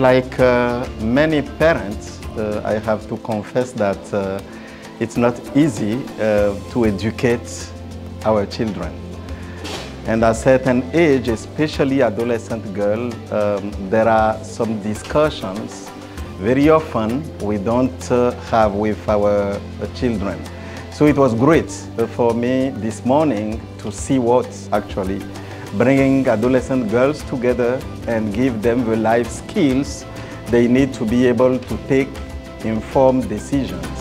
like uh, many parents, uh, I have to confess that uh, it's not easy uh, to educate our children. And at a certain age, especially adolescent girl, um, there are some discussions very often we don't uh, have with our uh, children. So it was great for me this morning to see what actually bringing adolescent girls together and give them the life skills they need to be able to take informed decisions.